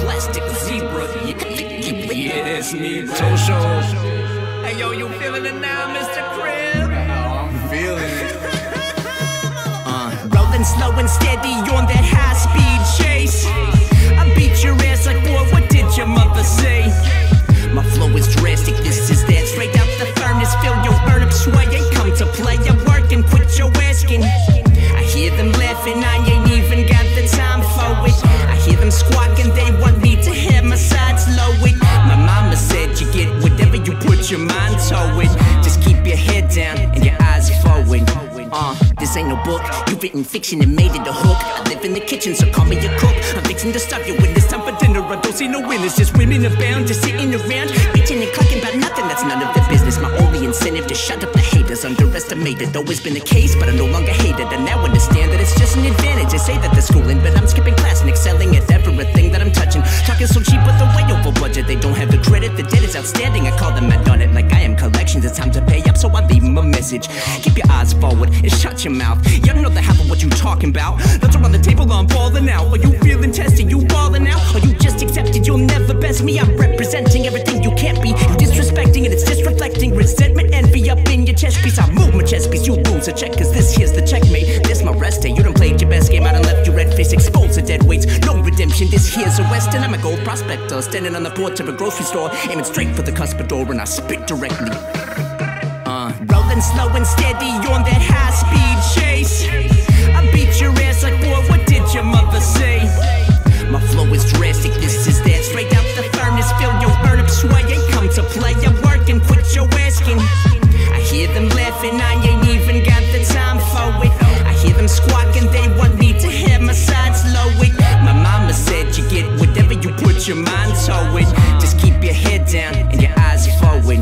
Plastic zebra. Yes, me TwoShoes. Hey yo, you feeling it now, Mr. Krebs? I'm feeling it. Uh, rolling slow and steady on that high laughing, I ain't even got the time for it. I hear them squawking, they want me to have my sides lowered. My mama said you get whatever you put your mind to it. Just keep your head down and your eyes forward. Uh, this ain't no book. You've written fiction and made it a hook. I live in the kitchen, so call me a cook. I'm fixing to stop you when it's time for dinner. I don't see no winners, just women abound, just sitting around, bitching and clucking about nothing. That's none of their business. My only incentive to shut up the haters. Underestimated, always been the case, but I no longer hate it. And now the credit. The debt is outstanding. I call them I done it like I am collections. It's time to pay up, so I leave them a message. Keep your eyes forward and shut your mouth. You don't know the half of what you talking about. That's around the table, I'm balling out. Are you feeling tested? You balling out? Or you just accepted you'll never best me? I'm representing everything you can't be. You disrespecting and it's just reflecting resentment, envy up in your chest piece. I move my chest piece, you lose a check, cause this here's the checkmate. Redemption, this here's a western. I'm a gold prospector. Standing on the porch of a grocery store, aiming straight for the cusp door, and I spit directly. Uh, rolling slow and steady on that high speed Just keep your head down and your eyes forward.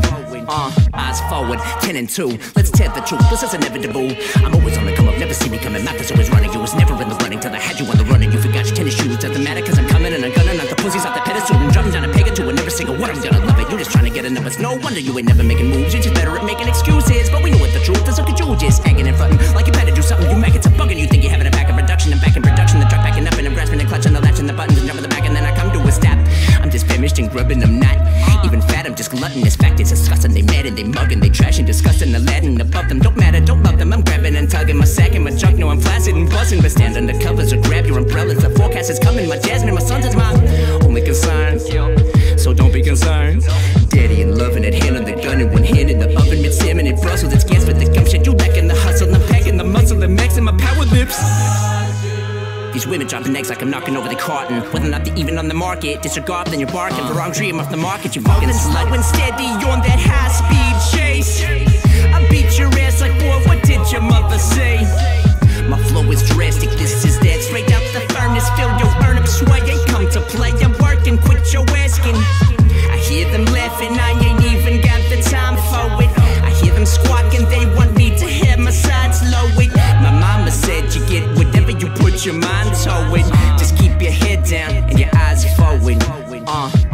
Uh, eyes forward, 10 and 2. Let's tell the truth, this is inevitable. I'm always on the come up, never see me coming. Math is always running, you was never in the running till I had you on the run and you forgot your tennis shoes. Doesn't matter, cause I'm coming and I'm gonna knock the pussies off the pedestal and dropping down a peg or two. And every single one, I'm gonna love it. You just trying to get enough. It's no wonder you ain't never making moves. You're just better at making excuses. But we know what the truth is. Look at you, just hanging in front and grubbing, I'm not even fat, I'm just gluttonous. Fact is disgusting. They mad and they mugging, they trashing, disgusting. Aladdin above them, don't matter, don't love them. I'm grabbing and tugging my sack and my junk. No, I'm flaccid and buzzing, but stand under covers or grab your umbrellas. The forecast is coming. My Jasmine, dropping eggs like I'm knocking over the carton. Whether or not they're even on the market, disregard, then you're barking. The wrong dream I'm off the market, you fucking slut. Slow and steady on that high speed chase. I beat your ass like, boy, what did your mother say? My flow is drastic, this is that. Straight out the furnace, fill your burn up, sway. Ain't come to play, I'm working, quit your asking. I hear them laughing, I flowing. Uh,